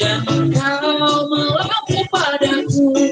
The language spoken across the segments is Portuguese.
dan kau melaku padaku.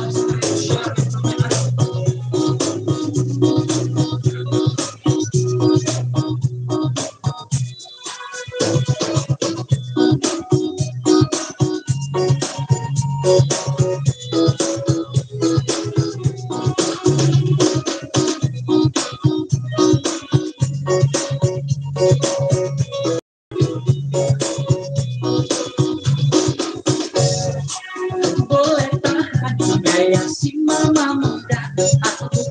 Boletar, velha se mama mandada, a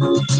Thank.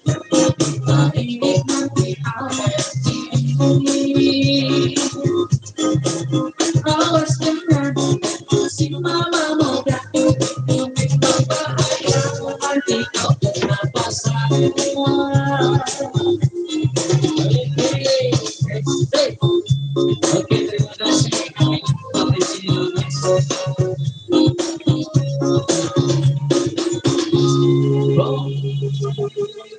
Thank.